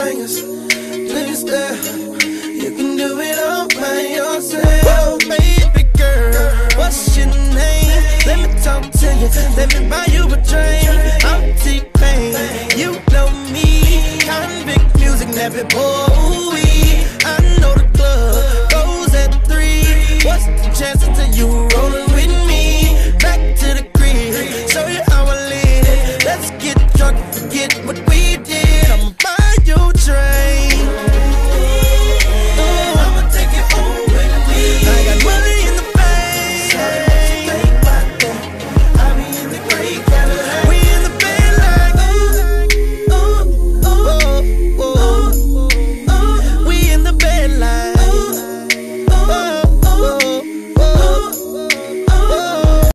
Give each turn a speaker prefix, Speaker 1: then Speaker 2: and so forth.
Speaker 1: Please, there. You can do it all by yourself, baby girl. What's your name? Let me talk to you. Let me buy you a drink. I'm T-Pain. You know me. Konvict Muzik, Nappy Boy. I know the club goes at three. What's the chance?